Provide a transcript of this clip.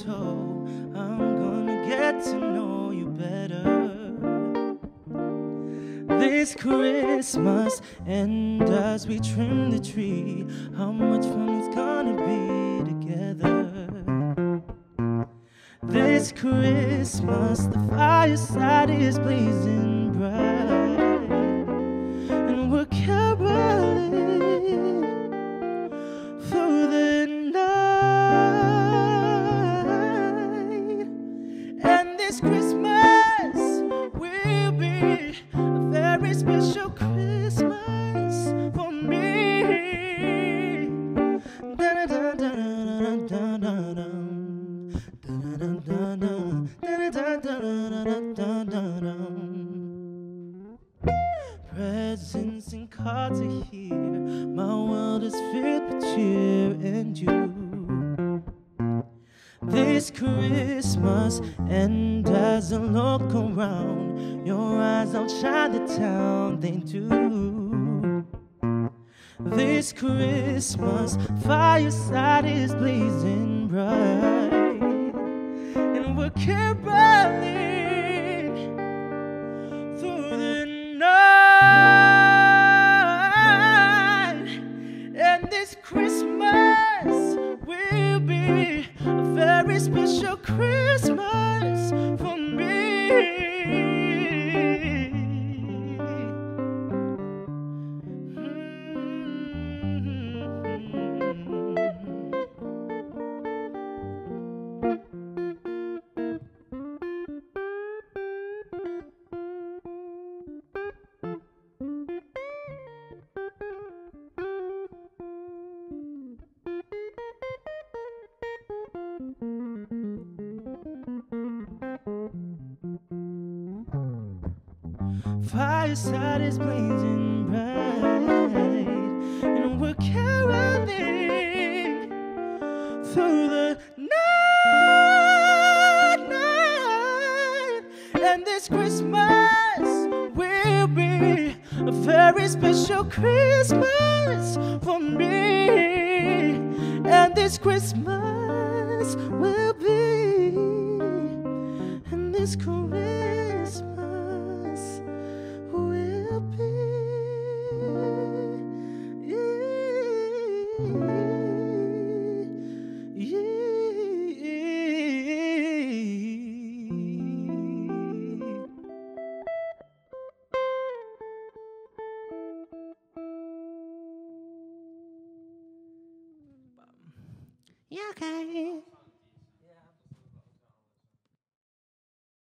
I'm gonna get to know you better this Christmas. And as we trim the tree, how much fun it's gonna be together. This Christmas, the fireside is blazing Presents and cards are here. My world is filled with cheer and you. This Christmas, and as I look around, your eyes outshine the town they do. This Christmas, fireside is blazing bright, and we're caroling through the night. And this Christmas will be a very special Christmas Fireside is blazing bright, and we're caroling through the night, night. And this Christmas will be a very special Christmas for me. And this Christmas will be, and this Christmas Yeah, okay.